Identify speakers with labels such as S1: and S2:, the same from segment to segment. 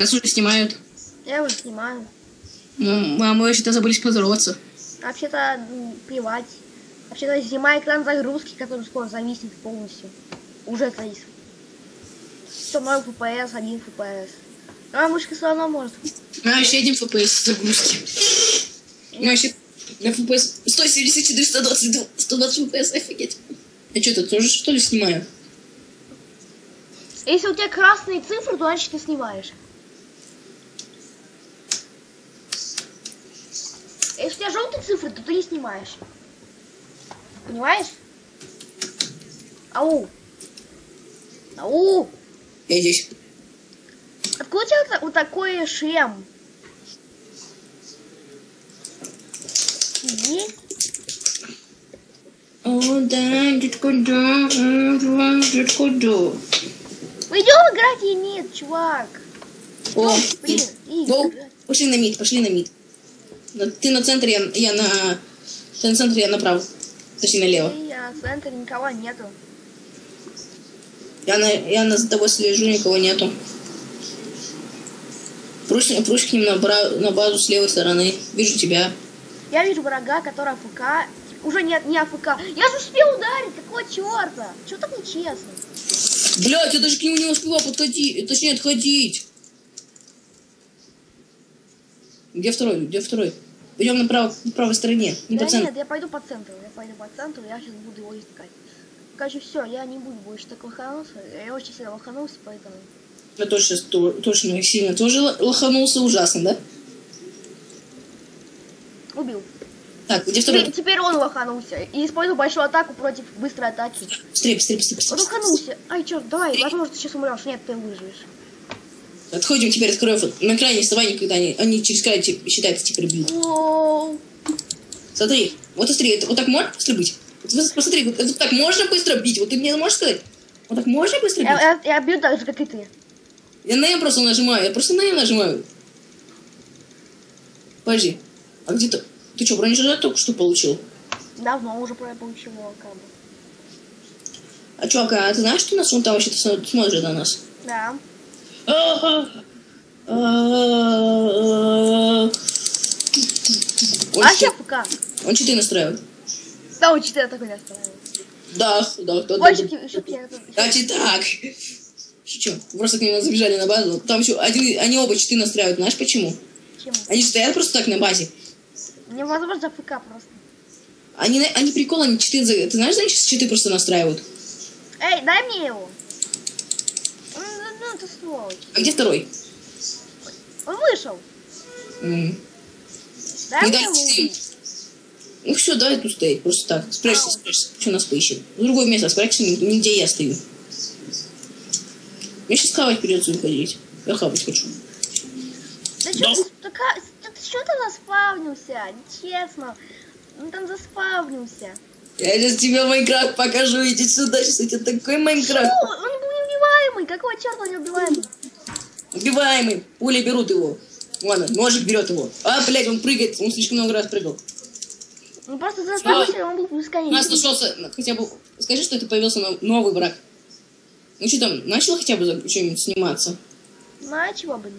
S1: Нас уже снимают.
S2: Я уже снимаю.
S1: Ну, а мы вообще-то забылись поздороваться.
S2: Вообще-то м, плевать. Вообще-то зима экран загрузки, который скоро зависнет полностью. Уже завис. 100 FPS, 1 FPS. А мышка все равно может.
S1: А, еще один FPS загрузки. Ну, вообще, на FPS 174, 122, 120 FPS, офигеть. Я что, тут тоже что ли снимаю?
S2: Если у тебя красные цифры, то значит ты снимаешь. Если у тебя желтые цифры, то ты не снимаешь. Понимаешь? Ау. Ау.
S1: Я здесь.
S2: Откуда у тебя вот та- вот такой шлем? Есть?
S1: О, да, детко, да, да, детко, да.
S2: Мы идем играть или нет, чувак?
S1: О,
S2: Блин,
S1: и- о, пошли на мид, пошли на мид. На- Ты на центре, я, я на... Ты на центре, я направо. Точнее, налево.
S2: Эй, а в центре никого нету.
S1: Я, на, я на, за тобой слежу, никого нету. Прусь, прусь к ним на, бра- на базу с левой стороны. Вижу тебя.
S2: Я вижу врага, который АФК. Уже нет, не АФК. Я же успел ударить, какого черта? Чего так нечестно?
S1: Блять, я даже к нему не успевал подходить, точнее отходить. Где второй? Где второй? Пойдем направо, по правой стороне, не
S2: да
S1: по центру.
S2: нет, я пойду по центру. Я пойду по центру, я сейчас буду его искать. Короче, все, я не буду больше так лоханулся. Я очень сильно лоханулся, поэтому...
S1: Я тоже сейчас то- точно сильно тоже лоханулся ужасно, да?
S2: Убил.
S1: Так, где
S2: Теперь,
S1: второй?
S2: теперь он лоханулся. И использую большую атаку против быстрой атаки.
S1: Быстрее, быстрее, быстрее, быстрее.
S2: Лоханулся. Ай, черт, давай, возможно, ты сейчас умрешь. Нет, ты выживешь.
S1: Отходим теперь от краев. На экране не вставай никогда, они, они через край те- считают, теперь бьют. Смотри, вот смотри, это, вот так можно быстро бить? Вот, посмотри, вот, вот так можно быстро бить? Вот ты мне можешь сказать? Вот так можно быстро бить?
S2: Я, я, я бью так же, как и ты.
S1: Я на М просто нажимаю, я просто на М нажимаю. Подожди, а где ты? Ты что, бронежилет только что получил?
S2: Давно уже про- получил бы.
S1: А чувак, а ты знаешь, что нас он там вообще-то смо- смотрит на нас?
S2: Да.
S1: А-а-а. А-а-а. Он
S2: Вообще
S1: что-. Он читы настраивает.
S2: Да, он 4 такой настраивает.
S1: Да, да,
S2: это...
S1: Кстати, так. Шучу. Просто к нему забежали на базу. Там еще один, они оба читы настраивают. Знаешь почему?
S2: Чем?
S1: Они стоят просто так на базе.
S2: Невозможно АФК просто.
S1: Они, они прикол, они читы... Ты знаешь, значит, читы просто настраивают?
S2: Эй, дай мне его. Ну, ну, ну, ты сволочь.
S1: А где второй?
S2: Он вышел.
S1: М.
S2: Дай мне
S1: дай
S2: убить.
S1: Ну все, давай тут стоять. Просто так. Спрячься,
S2: Ау.
S1: спрячься. Что нас поищем? В другое место спрячься, не, не где я стою. Мне сейчас хавать придется выходить. Я хавать хочу.
S2: Да
S1: Да.
S2: что ты, ты, ты что там заспавнился? Честно. Ну там заспавнился.
S1: Я сейчас тебе Майнкрафт покажу. Иди сюда. Сейчас у тебя такой Майнкрафт.
S2: Фу, он неубиваемый. Какого черта он неубиваемый?
S1: Убиваемый. Пули берут его. Ладно, ножик берет его. А, блядь, он прыгает. Он слишком много раз прыгал.
S2: Он просто заспавнился, он был
S1: У нас
S2: бесконечный.
S1: нашелся ну, хотя бы... Скажи, что это появился но- новый брак. Ну что там, начал хотя бы что-нибудь сниматься?
S2: На чего бы?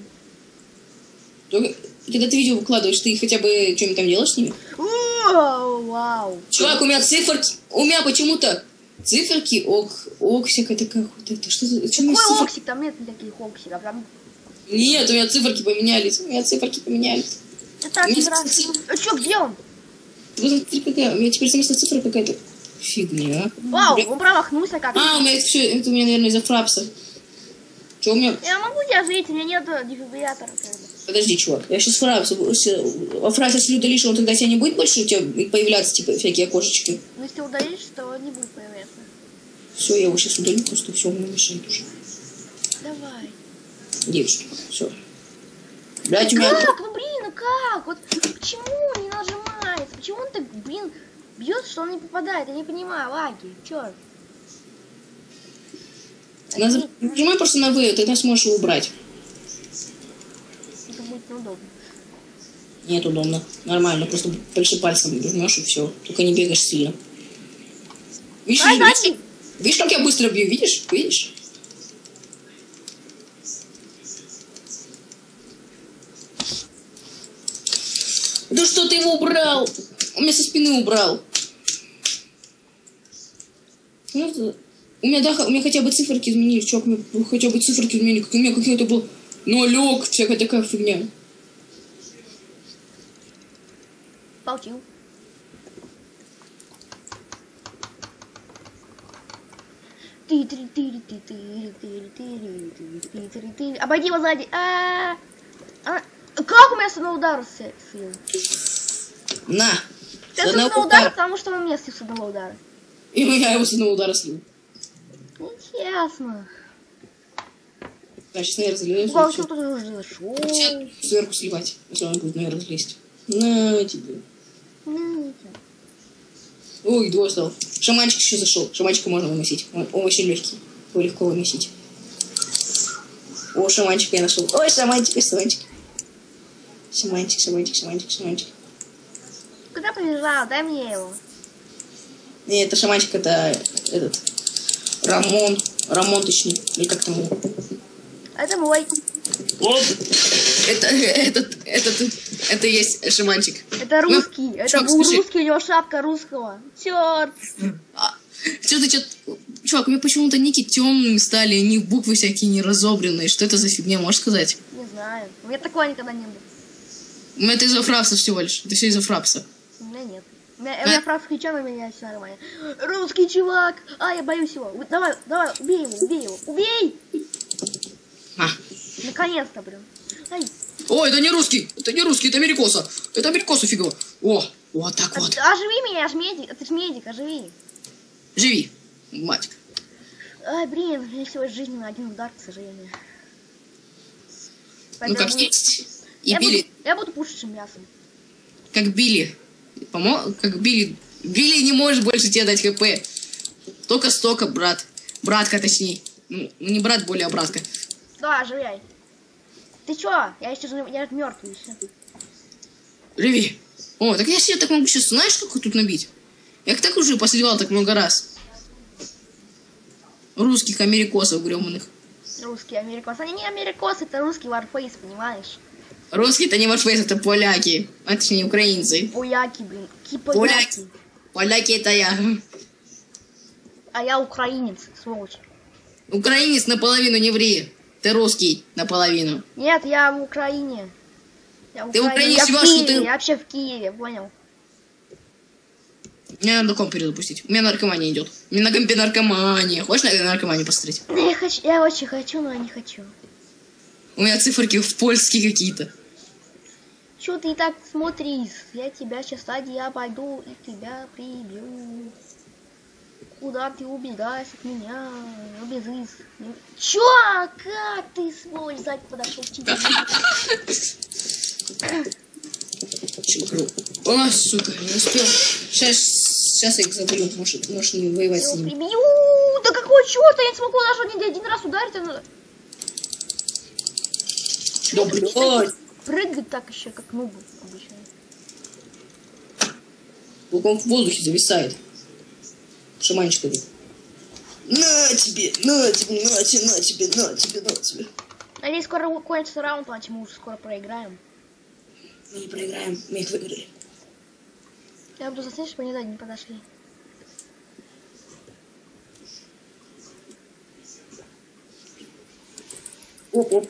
S1: Только Когда ты видео выкладываешь, ты хотя бы что-нибудь там делаешь с ними?
S2: Вау, вау.
S1: Чувак, у меня циферки... У меня почему-то циферки ок... Оксик, это как вот это? Что меня
S2: Какой
S1: цифер-
S2: оксик? Там нет никаких оксиков. Там...
S1: Нет, у меня циферки поменялись. У меня циферки поменялись.
S2: Это игра. А что, где он?
S1: Вот смотри, какая... У меня теперь вместо цифры какая-то фигня.
S2: Вау, он промахнулся как
S1: А, у меня это все... Это у меня, наверное, из-за фрапса. Что у меня...
S2: Я могу тебя жить, у меня нет дефибриллятора.
S1: Подожди, чувак, я сейчас фрапс... Во фразе, если удалишь, он тогда тебя не будет больше у тебя появляться, типа, всякие окошечки?
S2: Но если удалишь, то не будет.
S1: Все, я его сейчас удалю, просто все, мне мешает уже.
S2: Давай.
S1: Девушки, все. Блять, у меня...
S2: Как? Ну блин, ну как? Вот почему он не нажимается? Почему он так, блин, бьет, что он не попадает? Я не понимаю, лаги. Черт.
S1: Нажимай просто на вы, тогда сможешь его убрать.
S2: Это будет неудобно.
S1: Нет, удобно. Нормально, просто большим пальцем жмешь и все. Только не бегаешь сильно. Видишь,
S2: А,
S1: Видишь, как я быстро бью? Видишь? Видишь? Да что ты его убрал? У меня со спины убрал. Ну, у меня, да, у меня хотя бы циферки изменились, чувак, у меня хотя бы циферки изменили, у меня какой-то был нулек, всякая такая фигня.
S2: Получил. Обойди его сзади. А, а, Как у меня на удар с- слил?
S1: На!
S2: Я
S1: С одного
S2: на удар,
S1: удара.
S2: потому что он месте с одного удара.
S1: И я его с одного удара слил. Да, сейчас, наверное, залезу.
S2: Получил тут уже зашел.
S1: Сверху сливать, если он будет, наверное, лезть. На тебе.
S2: Ну,
S1: Ой, двое стал. Шаманчик еще зашел. Шаманчика можно выносить. Он, он очень легкий. Его легко выносить. О, шаманчик я нашел. Ой, шаманчик, ой, шаманчик. Шаманчик, шаманчик, шаманчик, шаманчик.
S2: Куда побежал? Дай мне его.
S1: Не, это шаманчик, это этот. Рамон. Рамон, точнее. Или как там его?
S2: Это мой.
S1: Оп! Это, этот, этот, это есть шаманчик.
S2: Это
S1: Ну,
S2: русский. Это
S1: чувак,
S2: был
S1: слушай.
S2: русский, у него шапка русского. Черт.
S1: А, что ты, чё... Чувак, у меня почему-то ники темными стали, у них буквы всякие не разобранные. Что это за фигня, можешь сказать?
S2: Не знаю. У меня такого никогда не было.
S1: Ну, это из-за фрапса всего лишь. Это все из-за фрапса.
S2: У меня нет. У меня, у меня фраз включен, у меня все нормально. Русский чувак! А, я боюсь его. Давай, давай, убей его, убей его. Убей!
S1: А.
S2: Наконец-то, блин. Ай,
S1: О, это не русский! Это не русский, это америкоса! Это америкоса фигово! О, вот так вот.
S2: а- оживи меня, я ж медик. Ты ж медик, оживи.
S1: Живи, мать.
S2: Ай, блин, у меня всего из жизни на один удар, к сожалению.
S1: Ну,
S2: Поэтому
S1: как
S2: я буду-
S1: есть. И
S2: я
S1: Билли,
S2: Буду, я буду пушечным мясом.
S1: как Билли. Помо... Как Билли. Билли не может больше тебе дать хп. Только столько, брат. Братка, точнее. Ну, не брат, более а братка.
S2: Да, оживляй. Ты чё? Я жив- я мертвый.
S1: Живи. О, так я себе так могу сейчас, знаешь, как тут набить? Я так уже посливал так много раз. Русских америкосов гребаных.
S2: Русские америкосы. Они не америкосы, это русский варфейс, понимаешь?
S1: Русские это не варфейс, это поляки. А точнее украинцы.
S2: Поляки, блин. Какие
S1: Поляки.
S2: поляки?
S1: Поляки это я.
S2: А я украинец, сволочь.
S1: Украинец наполовину не ври. Ты русский наполовину.
S2: Нет, я в Украине. Я в
S1: Ты в Украине
S2: я в
S1: живёшь, но
S2: Киеве,
S1: ты-
S2: я вообще в Киеве, понял?
S1: Мне надо комп перезапустить. У меня наркомания идет. Мне на компе наркомания. Хочешь на наркоманию посмотреть?
S2: Я, хочу, я очень хочу, но я не хочу.
S1: У меня циферки в польские какие-то.
S2: Чё ты так смотришь? Я тебя сейчас сзади я пойду и тебя прибью. Куда ты убегаешь от меня? Убежишь. Чё? Как ты, сволочь, сзади подошел к тебе?
S1: Чего? О, сука, не успел. Сейчас, сейчас я их заберу. Может, может не воевать с ними.
S2: прибью! Да какого черта? Я не смогу даже ни один раз ударить. а надо
S1: Да, блядь.
S2: Прыгать так еще, как нуб обычно.
S1: Он в воздухе зависает. Шаманчик этот. На тебе, на тебе, на тебе, на тебе, на тебе, на тебе.
S2: Надеюсь, скоро кончится раунд, иначе мы уже скоро проиграем.
S1: Мы не проиграем, мы их выиграли.
S2: Я буду заснять, чтобы они не подошли.
S1: Оп, оп.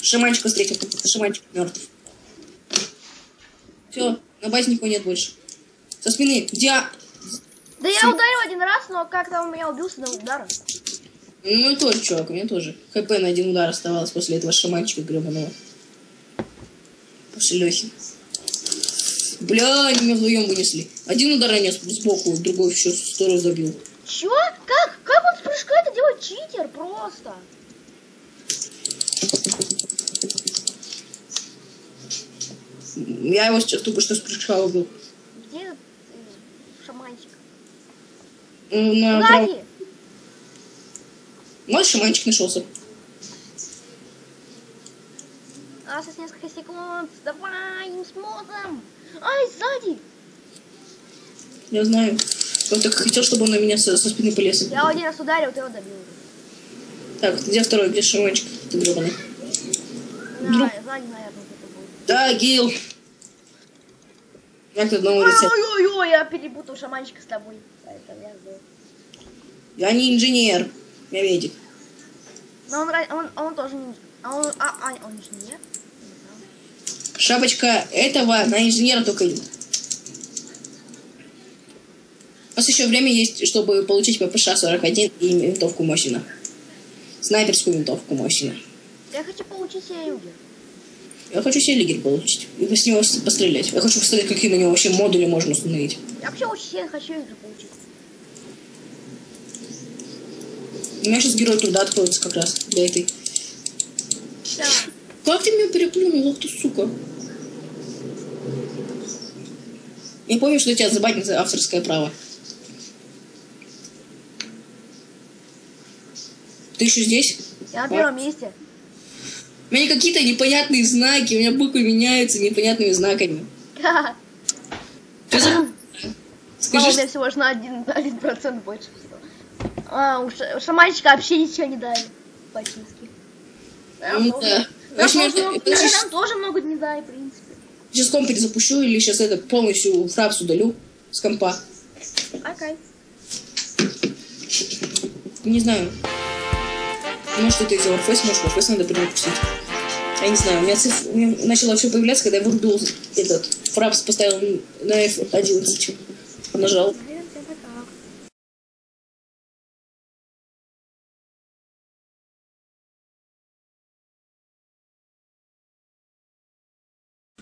S1: Шаманчика встретил. Шаманчик мертв. Все, на базе никого нет больше. Со спины. Где?
S2: Да я ударил один раз, но как-то он меня убил с одного удара.
S1: Ну и тоже, чувак, у меня тоже. ХП на один удар оставалось после этого шаманчика гребаного. После Лехи. Бля, они меня вдвоем вынесли. Один удар нанес сбоку, другой еще сторону забил.
S2: Чё? Как? Как он с прыжка это делает? Читер просто.
S1: Я его сейчас только что с прыжка убил.
S2: Где этот э, шаманчик?
S1: Ну, На
S2: Сзади!
S1: Вот шаманчик нашелся.
S2: Осталось несколько секунд. Давай, им смотрим. Ай, сзади!
S1: Я знаю. Он так хотел, чтобы он на меня со, со спины полез.
S2: Я один раз ударил, ты его добил.
S1: Так, где второй? Где шаманчик? Ты гребаный.
S2: Да,
S1: Друг.
S2: сзади, наверное, где-то будет.
S1: Да, Гил. Ты одного рецепта?
S2: Ой-ой-ой, я перепутал шаманчика с тобой. Поэтому я забыл.
S1: Я не инженер. Я медик.
S2: Но он, он, он тоже не... А он, а, а, он знаю.
S1: Шапочка этого на инженера только... У нас еще время есть, чтобы получить ППШ-41 и винтовку Мосина. Снайперскую винтовку Мосина.
S2: Я хочу получить себе югер.
S1: Я хочу себе лигер получить. И с него пострелять. Я хочу посмотреть, какие на него вообще модули можно установить.
S2: Я вообще очень хочу югер получить.
S1: У меня сейчас герой труда откроется как раз для этой.
S2: Да.
S1: Как ты меня переплюнул, ах ты сука. Не помню, что у тебя забанит за авторское право. Ты еще здесь?
S2: Я на первом месте.
S1: У меня какие-то непонятные знаки, у меня буквы меняются непонятными знаками. Что за... Скажи,
S2: у меня всего лишь на один, на один процент больше всего. А, у, ша- у шаманчика вообще ничего не дали. Практически. Нам,
S1: Ну да.
S2: нам,
S1: Вообще,
S2: тоже,
S1: это же-
S2: нам тоже много не дали, в принципе.
S1: сейчас комп перезапущу или сейчас это полностью фрапс удалю с компа.
S2: Окей.
S1: Не знаю. Может, это из-за Warface, может, Warface надо перезапустить. Я не знаю, у меня, циф... у меня начало все появляться, когда я вырубил этот фрапс, поставил на F11. Нажал.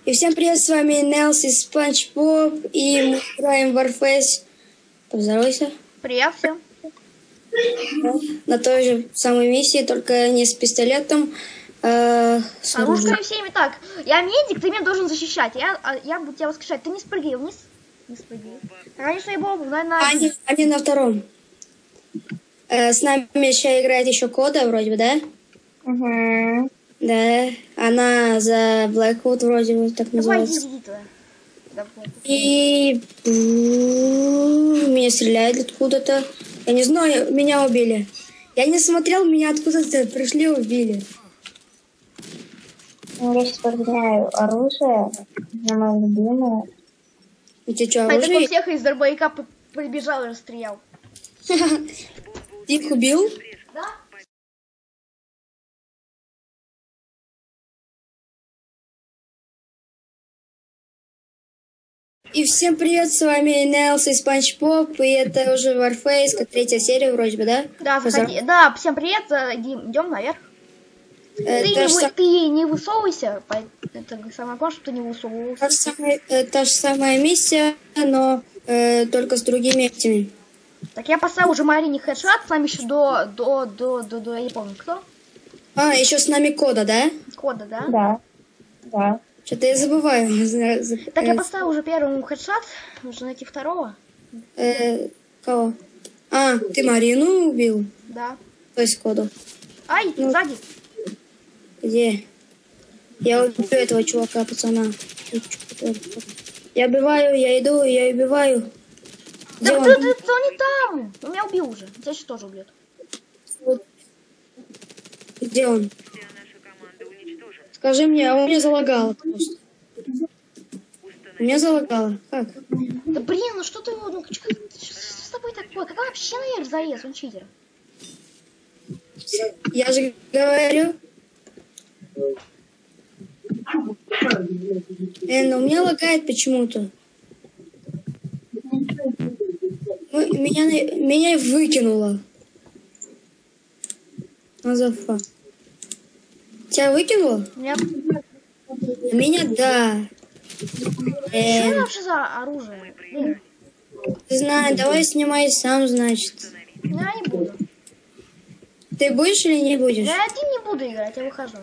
S3: И всем привет, с вами Нелс из Спанч Боб, и мы играем в Warface. Поздоровайся.
S2: Привет всем.
S3: На той же самой миссии, только не с пистолетом, а с оружием.
S2: всеми так. Я медик, ты меня должен защищать. Я, а, я буду тебя воскрешать. Ты не спрыгай вниз. Не спрыгай. Конечно, я бомбу, наверное, на
S3: Они, они на втором. Э, с нами сейчас играет еще Кода, вроде бы, да? Да. Она за Blackwood вроде бы так
S2: Давай,
S3: называется.
S2: иди, иди туда. Давай.
S3: И меня стреляют откуда-то. Я не знаю, меня убили. Я не смотрел, меня откуда-то пришли и убили.
S4: Я сейчас подгоняю оружие, самое любимое.
S3: У тебя что,
S2: А такой
S3: оружие?
S2: всех из дробовика прибежал и расстрелял.
S3: Их убил? И всем привет, с вами Нелс и Спанч Поп, и это уже Warface, как третья серия вроде бы, да?
S2: Да, заходи. Да, всем привет. э, Идем наверх.
S3: Э,
S2: Ты, не вы-
S3: са-
S2: ты не высовывайся. Это самое главное, что ты не высовывался.
S3: та же самая, э, та же самая миссия, но э, только с другими этими.
S2: Так я поставил уже Марине хедшот, с нами еще до, до, до, до, до, я не помню кто.
S3: А, еще с нами Кода, да?
S2: Кода, да?
S4: Да, да.
S3: Что-то я забываю. за- за-
S2: Так я
S3: э,
S2: поставил уже первому хедшот, нужно найти второго.
S3: э, кого? А, ты Марину убил?
S2: Да.
S3: То есть Коду.
S2: Ай,
S3: Ну.
S2: сзади.
S3: Где? Я убью этого чувака, пацана. Я убиваю, я иду, я убиваю.
S2: Да ты, ты, ты, он не там. Он меня убил уже. Тебя сейчас тоже убьет.
S3: Где он? Скажи мне, а у меня залагало просто. У меня залагало. Как?
S2: Да блин, ну что ты его, ну что, что с тобой такое? Как вообще наверх залез? Он читер.
S3: Я же говорю. Э, но у меня лагает почему-то. Ну, Меня, меня выкинуло. Назафа. Тебя выкинуло?
S2: Меня...
S3: А Меня да.
S2: Что
S3: Э,
S2: это вообще за оружие? Блин,
S3: не знаю, давай снимай сам, значит.
S2: я не буду.
S3: Ты будешь или не будешь?
S2: Я один не буду играть, я выхожу.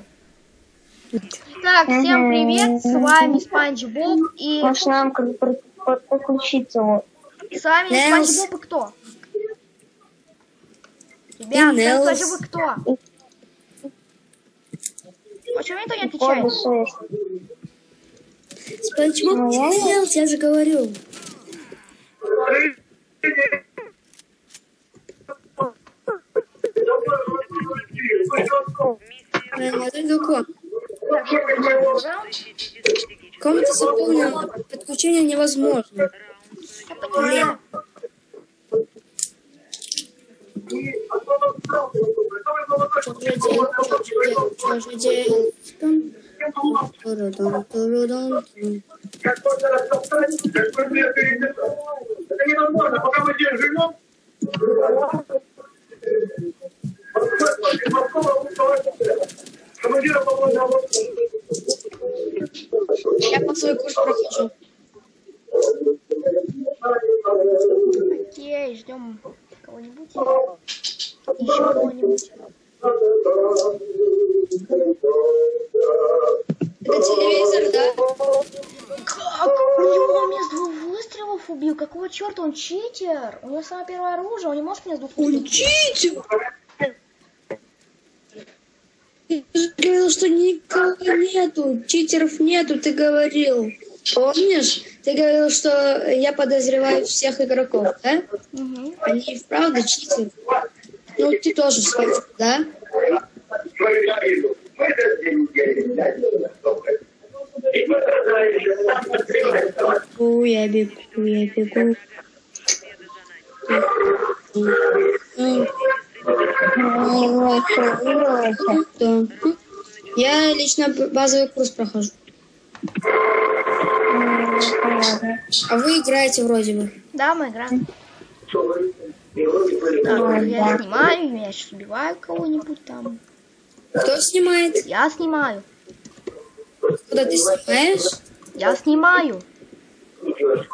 S2: Так, всем привет, с вами Спанч Боб и
S4: Может, нам как бы под- подключиться вот.
S2: с вами. Спанч Боб и кто? Ребят, Спанч. Боб и кто? Почему никто не отвечает?
S4: Коды 6.
S3: Спанч Боб сделал, я же говорю. Комната заполнена, подключение невозможно.
S2: Я понимаю.
S3: Же делать? Тун, турудун, турудун, тун.
S5: Это невозможно, пока мы здесь живем.
S3: Я по свой курс прохожу.
S2: Окей, ждем кого-нибудь. Еще кого-нибудь.
S3: Это телевизор, да?
S2: Как? У него меня с двух выстрелов убил. Какого черта? Он читер. У него самое первое оружие. Он не может меня с двух
S3: Он
S2: выстрелов.
S3: читер! Ты говорил, что никого нету, читеров нету, ты говорил. Помнишь? Ты говорил, что я подозреваю всех игроков, да?
S2: Мгм.
S3: Они и вправду читеры. Ну, ты тоже смотришь, да? Бегу, я бегу, я бегу. Я лично базовый курс прохожу. А вы играете вроде бы.
S2: Да, мы играем. Так, я снимаю, я сейчас убиваю кого-нибудь там.
S3: Кто снимает?
S2: Я снимаю.
S3: Куда ты снимаешь?
S2: Я снимаю.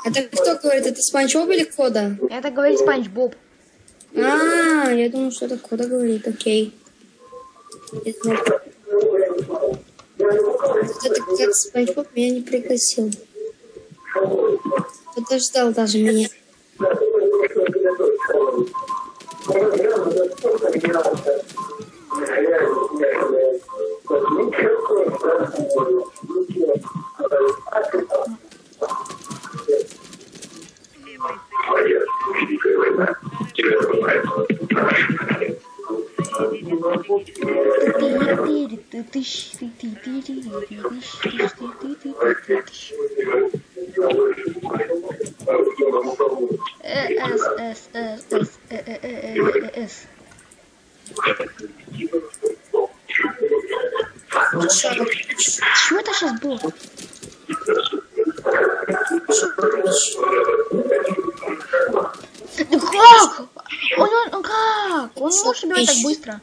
S3: Это кто говорит? Это Спанч Боб или Кода?
S2: Это говорит Спанч Боб.
S3: А, я думал, что это Кода говорит. Окей. Это как Спанч Боб меня не пригласил. Подождал даже меня.
S2: С, С, С, С, Э, Э, Э, Э, Э, С. Что это сейчас было? Да как? Он, он, он как? Он не может убивать так быстро.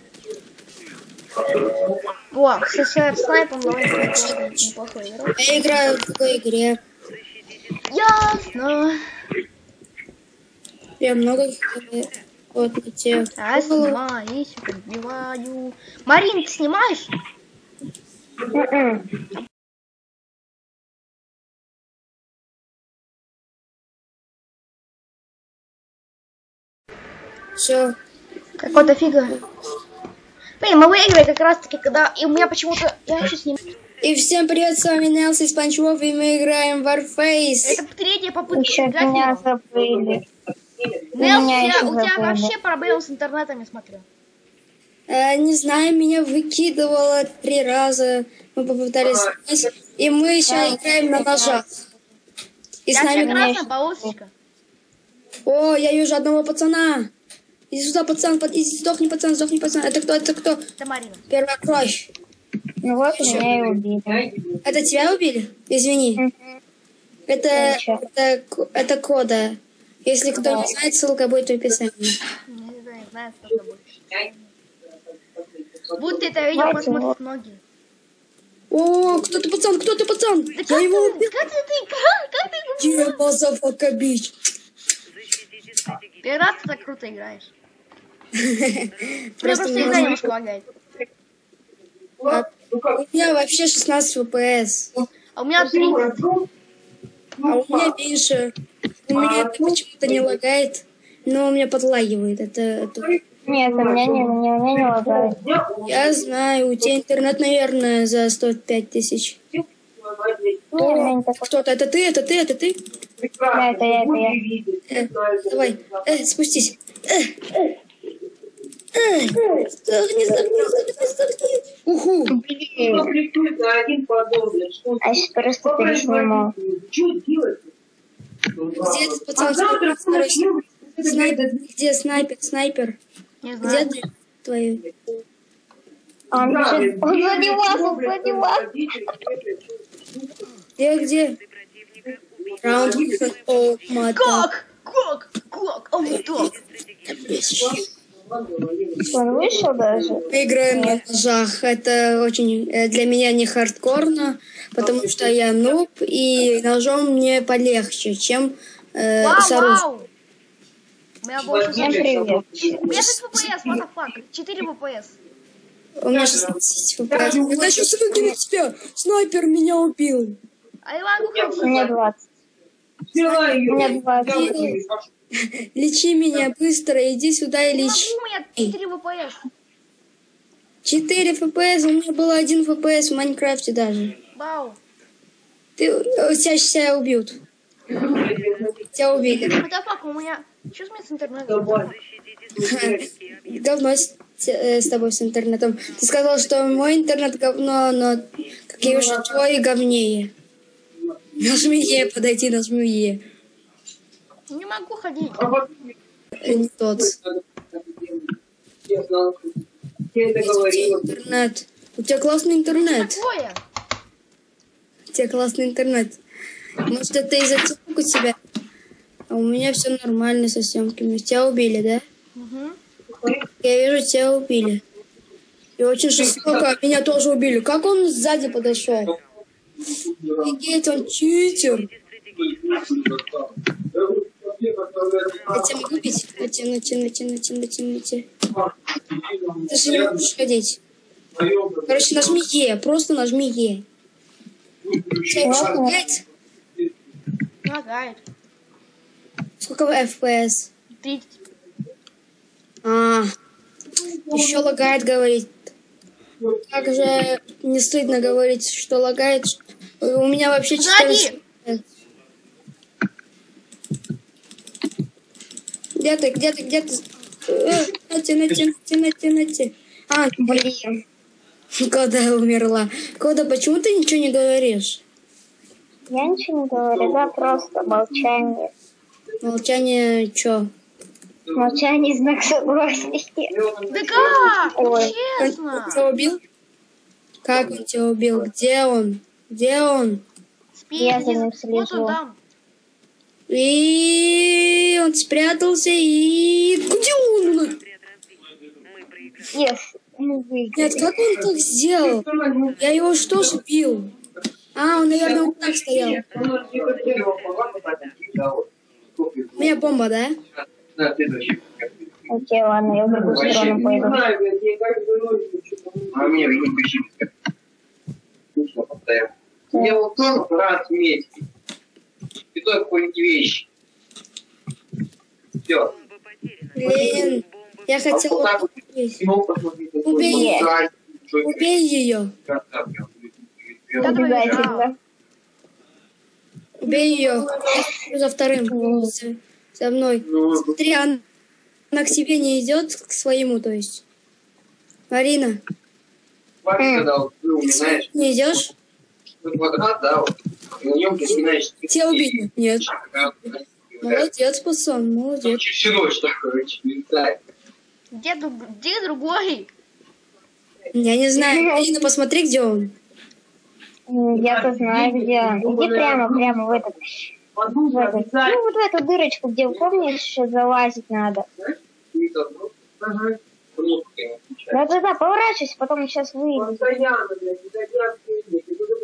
S2: О, СССР снайпом неплохой, игрок.
S3: Я играю в такой игре.
S2: Ясно.
S3: Я много. Вот где.
S2: А снимаю, подбиваю. Марин, ты снимаешь?
S3: Все.
S2: Какой-то фига. Блин, мы выиграли как раз таки, когда... И у меня почему-то... Я еще снимаю.
S3: И всем привет, с вами Нелс и Спанч Боб, и мы играем в Warface.
S2: Это третья попытка
S4: Еще
S2: играть
S4: меня забыли.
S2: Нелс, у
S4: меня
S2: тебя,
S4: еще
S2: у тебя
S4: забыли.
S2: вообще проблемы с интернетом, я смотрю.
S3: Э, не знаю, меня выкидывало три раза. Мы попытались снять, и мы сейчас играем на ножах. И с нами...
S2: красная полосочка.
S3: О, я вижу одного пацана. Иди сюда, пацан, под... иди, сдохни, пацан, сдохни, пацан. Это кто, это кто?
S2: Это Марина.
S3: Первая кровь.
S4: Ну вот меня и убили.
S3: Это тебя убили? Извини. Это,
S4: Ничего.
S3: это, ко- это кода. Если кто не знает, ссылка будет в описании.
S2: Не знаю, знаю, это будет. Будто это видео посмотрят многие.
S3: О, кто ты, пацан, кто ты, пацан?
S2: Да
S3: Я
S2: как
S3: его
S2: ты,
S3: убил.
S2: как ты, ты, как, как ты его
S3: Я motherfucka bitch.
S2: Первый раз ты так круто играешь.
S3: Просто не
S2: игра
S3: знаю.
S2: немножко лагает.
S3: А У меня вообще 16 FPS.
S2: А у меня 30.
S3: А у меня меньше. У меня это почему-то не лагает, но у меня подлагивает. Это, это-
S4: Нет, у меня не, у меня, у меня не лагает.
S3: Я знаю, у тебя интернет, наверное, за 105 тысяч. Кто-то, это ты, это ты, это ты?
S4: Да, это я, это я.
S3: Э, давай, э, спустись. Э, Эй, сдохни, сдохни, сдохни, сдохни. Уху.
S4: А сейчас просто пересниму.
S3: Где этот
S5: А
S3: пацан? снайпер, где снайпер, снайпер?
S2: Не
S3: Где
S2: знаю.
S3: твои?
S4: А Он сзади вас, он сзади вас.
S3: Где, где? Раунд О, мата.
S2: Как? Как? Как? Он что?
S4: Он вышел даже.
S3: Мы играем на ножах. Это очень э, для меня не хардкорно, потому что я нуб, и ножом мне полегче, чем э,
S2: Вау,
S3: с оружием.
S2: вау! У меня больше...
S4: Всем привет.
S2: У меня 6 FPS, what the fuck? 4 FPS.
S3: У меня 16 FPS. Я сейчас выкину тебя! Снайпер меня убил!
S2: А я могу
S4: У меня 20.
S5: Взяла ее.
S4: У меня 20.
S3: Лечи меня быстро, иди сюда и лечи.
S2: у меня 4 FPS.
S3: 4 FPS, у меня было 1 FPS в Майнкрафте даже.
S2: Вау.
S3: Ты, э, тебя сейчас убьют. Тебя убили.
S2: What the fuck, у меня... Что с меня с интернетом?
S3: Говно с, э, с тобой с интернетом. Ты сказал, что мой интернет говно, но как я вижу, твой говнее. Нажми Е, подойти, нажми Е.
S2: Не могу ходить.
S3: Э, Не тот.
S5: Я знал. Я это
S3: У тебя
S5: говорила.
S3: интернет. У тебя классный интернет.
S2: Такое.
S3: У тебя классный интернет. Может, это из-за съемок у тебя? А у меня все нормально со съемками. Тебя убили, да?
S2: Мгм.
S3: Я вижу, тебя убили. И очень жестоко. Меня тоже убили. Как он сзади подошел? Офигеть, он читер. Я тебя могу бить? Натяни, натяни, натяни, натяни, натяни. Ты же не можешь ходить. Короче, нажми Е, просто нажми Е. Тебя лагает?
S2: Лагает.
S3: Сколько FPS?
S2: 30.
S3: А, еще лагает, говорит. Как же не стыдно говорить, что лагает. У меня вообще
S2: Сзади!
S3: 14. Где ты, где ты, где ты? Э, Нати, нати, нати, нати, нати. А,
S4: Блин.
S3: Кода умерла. Кода, почему ты ничего не говоришь?
S4: Я ничего не говорю, да, просто молчание.
S3: Молчание чё?
S4: Молчание знак согласия.
S2: Да как? Ну,
S4: Ой.
S2: Честно.
S3: он тебя убил? Как он тебя убил? Где он? Где он?
S4: Я за ним слежу.
S2: он там.
S3: И он спрятался и... Где он?
S4: Yes. Мы выиграли.
S3: Нет, как он так сделал? Я его что ж бил? А, он, наверное, вот так стоял. У меня бомба, да?
S4: Окей, ладно, я в другую сторону пойду.
S5: А мне не. Скучно постоянно. Я вот тоже раз в месяц. И то какой-нибудь вещи. Все.
S3: Блин, я хотел.
S5: Кино посмотрите.
S3: Убей.
S5: Убей.
S3: Убей ее.
S2: Да,
S4: Убегайте,
S2: побежал.
S4: да?
S3: Убей ее. Я смотрю за вторым. За, за мной. Смотри, она, она к себе не идет, к своему, то есть. Марина,
S5: ты
S3: своему не идешь?
S5: квадрат, да, на нем ты начинаешь...
S3: Тебя убили? Нет. Молодец, пацан, молодец.
S5: Всю ночь так, короче, не знаю.
S2: Где, где другой?
S3: Я не знаю. Марина, посмотри, где он.
S4: Я-то знаю, где он. Иди прямо, прямо в этот, в этот. Ну, вот в эту дырочку, где, помнишь, залазить надо. Да-да-да, поворачивайся, потом сейчас
S5: денег.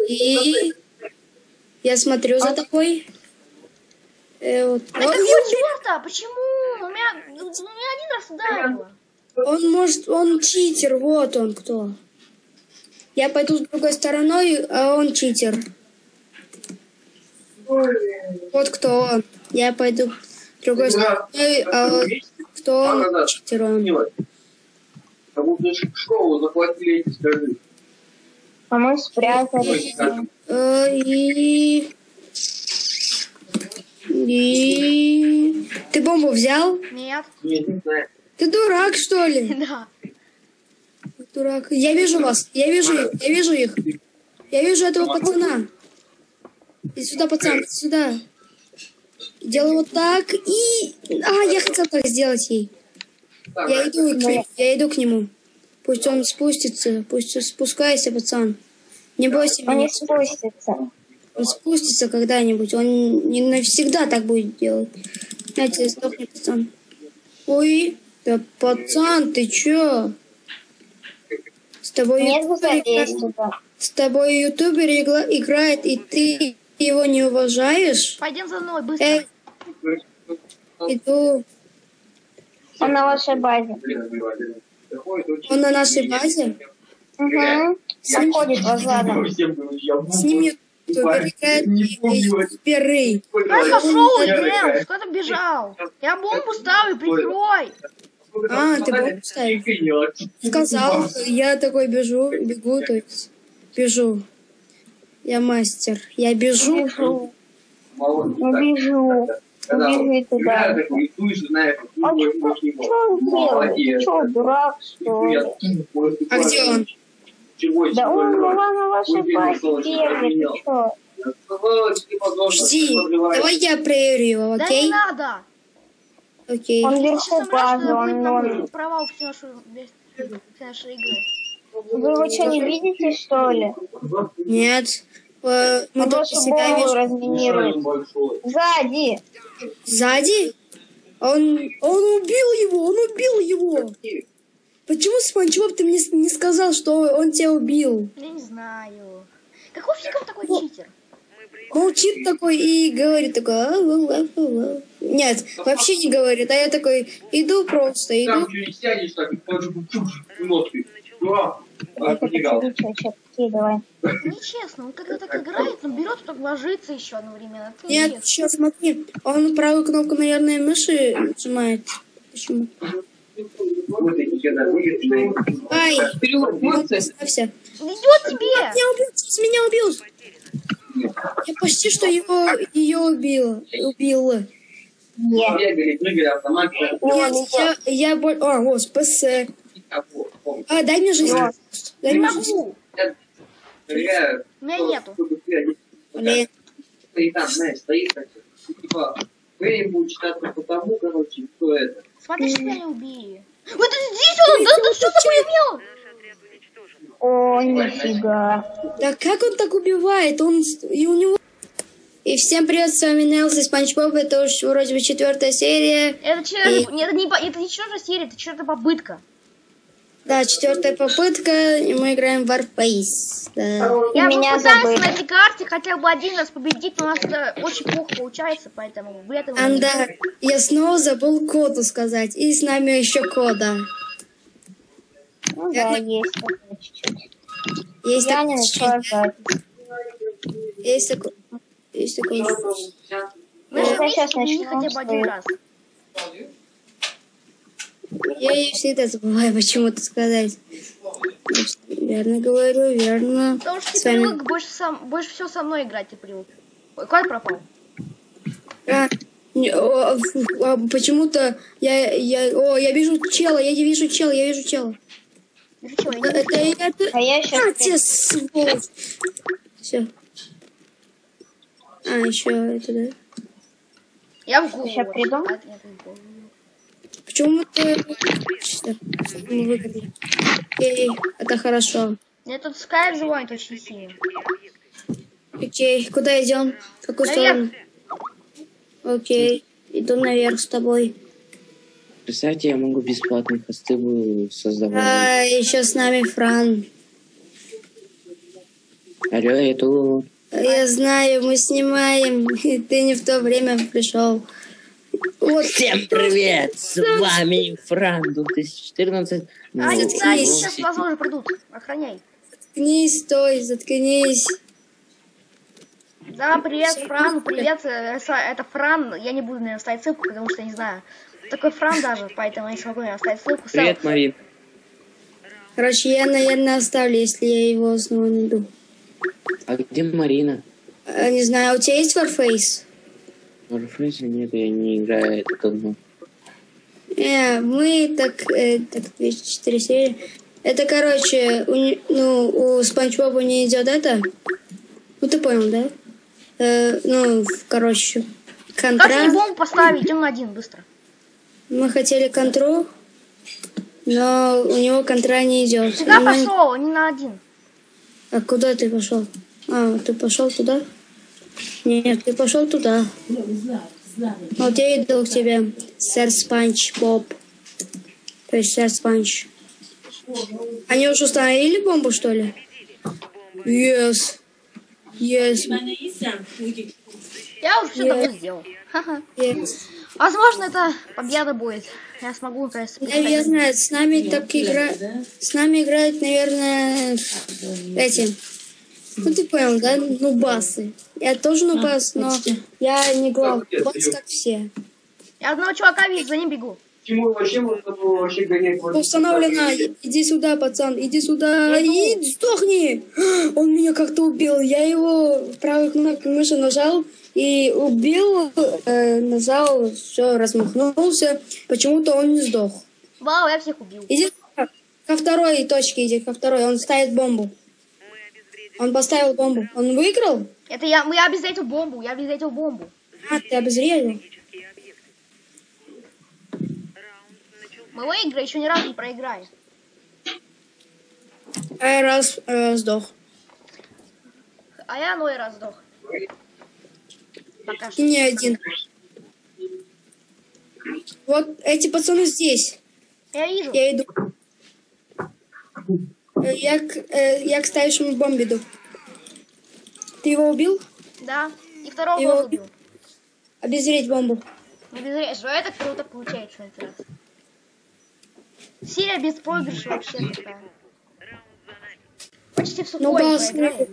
S3: И я смотрю за тобой. Э, вот.
S2: Да какого черта? Почему? У меня, у меня один раз ударило.
S3: Он может, он читер, вот он кто. Я пойду с другой стороной, а он читер. Вот кто он. Я пойду с другой стороной, а вот кто он читер он.
S5: Будто ш- школу захватили эти, скажи.
S4: А мы спрятались.
S3: И... И... Ты бомбу взял?
S2: Нет.
S5: Нет, не знаю.
S3: Ты дурак, что ли?
S2: Да.
S3: Дурак. Я вижу вас. Я вижу их. Я вижу их. Я вижу этого пацана. Иди сюда, пацан, сюда. Делаю вот так и... А, я хотел так сделать ей. Я иду, к, я иду к нему. Пусть он спустится. Пусть спускайся, пацан. Не бойся
S4: Он
S3: меня.
S4: не спустится.
S3: Он спустится когда-нибудь. Он не навсегда так будет делать. Знаете, сдохни, пацан. Ой, да пацан, ты чё? С тобой
S4: Нет,
S3: ютубер
S4: есть
S3: с тобой ютубер игла- играет, и ты его не уважаешь?
S2: Пойдем за мной, быстро.
S3: Эй, иду.
S4: Он на вашей базе.
S3: Он на нашей базе?
S4: Угу. Обходит вас задом.
S3: С ним ютубер играет, и ютуберы.
S2: Я зашел, Дэм, кто-то бежал. Я бомбу ставлю, прикрой.
S3: А, ты бомбу ставишь? Сказал, я такой бежу, бегу, то есть бежу. Я мастер. Я бежу.
S4: Убежу. Убежи туда. А что он? Что, дурак, что ли?
S3: А где он?
S4: Да он была на вашей ты что?
S3: Жди. Давай я проверю его,
S2: Да
S3: окей?
S2: не надо.
S3: Окей.
S4: Он базы,
S2: что
S4: он, он...
S2: провал всю нашу, все наши игры.
S4: Вы его что, не видите, что ли?
S3: Нет. Э, Мы
S4: Он
S3: только себя
S4: разминирует. Сзади.
S3: Сзади? Он, он убил его, он убил его. Почему, Спанч ты мне не сказал, что он тебя убил?
S2: Я не знаю. Какой фиг он такой читер?
S3: Молчит такой и говорит такой... «А, ла, ла, ла, ла». Нет, вообще не говорит. А я такой, иду просто, иду.
S5: Там сядешь, так ты. Да. А,
S4: какие давай.
S2: Нечестно, он когда так играет, он берет, так ложится еще одновременно. Это
S3: Нет,
S2: нечестно.
S3: сейчас смотри. Он правую кнопку, наверное, мыши нажимает. Почему? Ай, оставься.
S2: Идет тебе!
S3: Меня убил, сейчас меня убил. Я почти что его, ее убила. Убила.
S4: Нет.
S3: Нет, я, я боль... А, вот, СПС. А, дай мне жизнь. Дай
S2: Не
S3: мне жизнь.
S2: У меня нету.
S3: Блин.
S5: Стоит там, знаешь, стоит Типа, время будет читаться по тому, короче, кто это.
S2: Смотри, что меня не убили. Вот здесь он! Да, да что такое имел?
S4: О, нифига.
S3: Да как он так убивает? Он и у него. И всем привет, с вами Нелс и Спанч Боб. Это уж вроде бы четвертая серия.
S2: Это, че- это, не, это не четвертая серия, это четвертая попытка.
S3: Да, четвертая попытка, и мы играем в Warface. Да.
S2: Я
S4: меня
S2: попытаюсь
S4: забыли.
S2: на этой карте хотя бы один раз победить, но у нас это очень плохо получается, поэтому вы этого не
S3: Анда, я снова забыл коду сказать. И с нами еще кода.
S4: Ну да, есть такое чуть-чуть.
S3: Есть
S4: Я
S3: такое
S4: не
S3: ощущение. Есть такое. Есть такое.
S2: Мы
S4: Я
S2: же
S4: сейчас
S2: вместе
S4: начну
S2: хотя бы один раз.
S3: Я ее всегда забываю почему-то сказать. Значит, Верно говорю, верно.
S2: Потому что ты
S3: вами-
S2: привык больше, сам, больше всего со мной играть, ты привык. Ой, ты пропал?
S3: А, не, фу, а, почему-то я, я, о, я вижу чела, я вижу чела, я вижу чела.
S2: Ты чего, я не
S3: Это,
S2: вижу.
S3: это,
S4: А я сейчас...
S3: сволочь. Все. А, еще это, да.
S2: Я в голову.
S4: Ща приду.
S2: А, нет, в голову.
S3: Почему ты... Что? Мы выиграли. Окей, это хорошо.
S2: Мне тут скайп звонит очень сильно.
S3: Окей, куда идем? В какую
S2: Наверх.
S3: сторону? Окей, иду наверх с тобой.
S6: Представьте, я могу бесплатные хосты бы создавать.
S3: А, еще с нами Фран.
S6: Алло, я тут.
S3: Я знаю, мы снимаем, и ты не в то время пришел. Вот,
S6: Всем привет! С вами Фран 2014.
S2: А,
S6: Ну,
S2: не
S3: Заткнись.
S6: ну,
S2: сейчас возможно придут. Охраняй.
S3: заткнись, стой, заткнись.
S2: Да, привет, Фран, привет. э, Это Фран. Я не буду, наверное, ставить ссылку, потому что я не знаю. Такой Фран даже, поэтому я не смогу, наверное, ставить ссылку.
S6: Привет, Марин.
S3: Короче, я, наверное, оставлю, если я его снова найду.
S6: А где Марина?
S3: А, не знаю, а у тебя есть Warface?
S6: Warface нет, я не играю это давно.
S3: Э, мы так, э, так 204 серии. Это, короче, у, ну, у Спанч Боба не идет это. Ну, ты понял, да? Э, ну, короче,
S2: Как
S3: контракт.
S2: бомбу поставить? Идем на один, быстро.
S3: Мы хотели контру, но у него контра не идет.
S2: Сюда
S3: И мы-
S2: пошел, не на один.
S3: А куда ты пошел? А, ты пошел туда? Нет, ты пошел туда. Вот я иду к тебе, сэр Спанч Боб. То есть сэр Спанч. Они уже установили бомбу, что ли? Yes. Yes.
S2: Я уже все давно сделал.
S3: Yes.
S2: Возможно, это победа будет. Я смогу, наконец,
S3: Наверное, с нами так играет. С нами играют, наверное, эти. Ну ты понял, да? Нубасы. Я тоже нубас, но я не главный. Нубас, как все.
S2: Я одного чувака вижу, за ним бегу.
S5: Почему вообще можно было вообще гонять?
S3: Установлено. Иди сюда, пацан, иди сюда. И сдохни. Он меня как-то убил. Я его правой кнопкой мыши нажал и убил, э, нажал, все, размахнулся. Почему-то он не сдох.
S2: Вау, я всех убил.
S3: Иди ко второй точке, иди ко второй. Он ставит бомбу. Он поставил бомбу. Он выиграл?
S2: Это я, я обезвредил бомбу, я обезвредил бомбу.
S3: А, ты обозрел?
S2: Мы выиграем, еще ни разу не проиграли.
S3: А я раз э, сдох.
S2: А я новый раз сдох. Пока что.
S3: не один. Вот эти пацаны здесь.
S2: Я вижу.
S3: Я иду. Э, Я к, э, я к ставящему бомбе иду. Ты его убил?
S2: Да. И второго
S3: Его-
S2: убил.
S3: Обезреть бомбу.
S2: Не безрежь. Это круто получается на этот раз. Серия без проигрыша вообще такая. Почти в
S3: Ну
S2: сухой
S3: да,
S2: проиграли.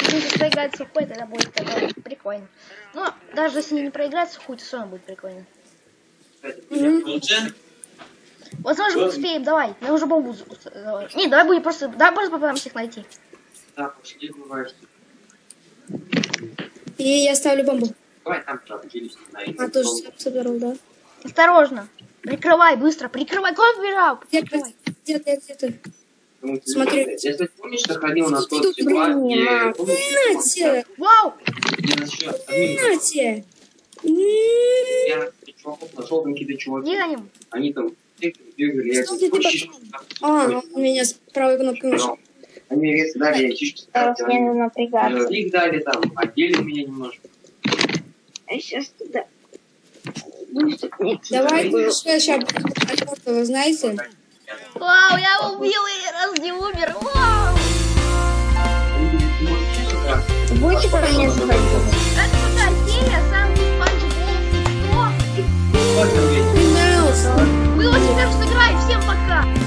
S2: Если проиграть сухой, тогда будет тогда прикольно. Но даже если не проиграть сухой, то все равно будет прикольно. Возможно, мы успеем, давай. Я уже бомбу... Не, давай будем просто... Давай просто попытаемся их найти.
S5: Да, пошли, бывает.
S3: И я ставлю бомбу.
S5: Давай там.
S3: А, тоже соб- собрал, да?
S2: Осторожно. Прикрывай, быстро. Прикрывай.
S3: Где ты?
S2: Прикрывай.
S3: Где ты? Где ты?
S5: Что,
S3: Смотри.
S5: Я, кстати, помнишь, что ходил на тот
S3: Тут
S5: типа,
S3: время.
S5: где... помнишь!
S2: Вау!
S3: Нате!
S5: Я чуваков нашел, там какие-то чуваки.
S2: Гоним.
S5: Они там бегали, я
S3: Что ты типа-
S5: «Хочешь,
S3: А, он меня с правой кнопкой мыши.
S5: сказал?» Они мне вес дали, я
S4: не надо напрягаться.
S5: Их дали там, отдели меня немножко.
S4: А сейчас туда.
S3: Давайте сейчас вы знаете?
S2: Вау, я убил и раз не умер. Вау!
S4: Будете ко мне?
S2: Это какая серия, сам Панчик, Волк,
S5: Кто? Плюс.
S3: Мы очень хорошо сыграем, всем пока!